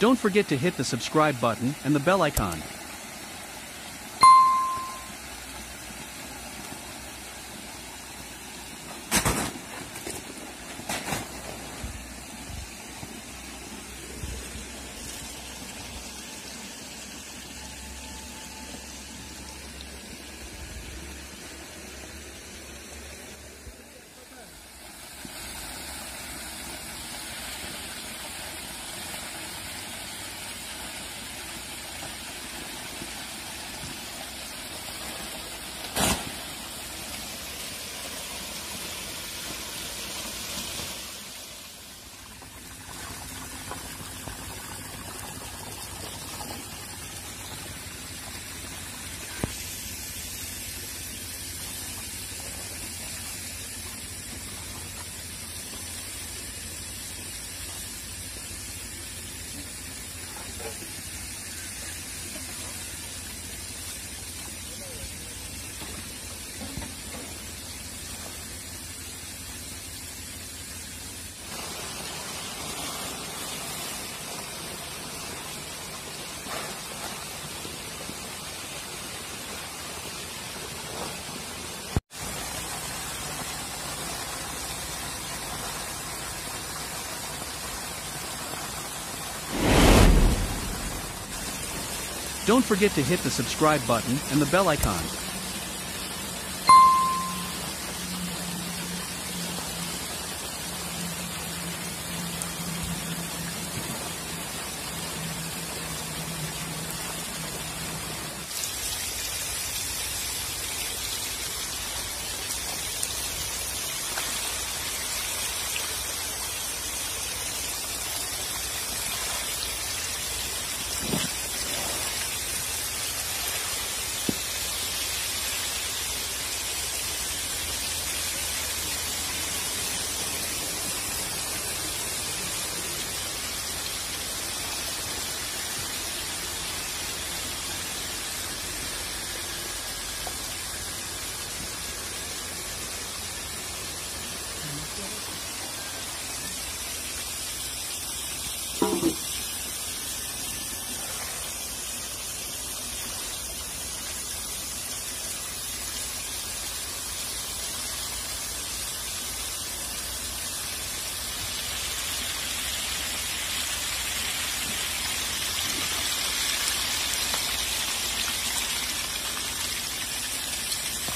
Don't forget to hit the subscribe button and the bell icon. Don't forget to hit the subscribe button and the bell icon.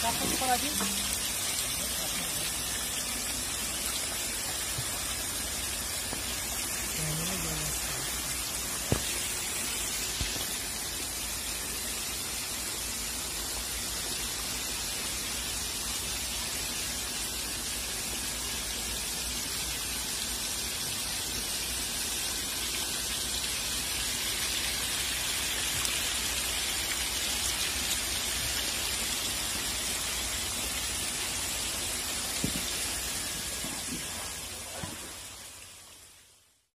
Tá paradinho?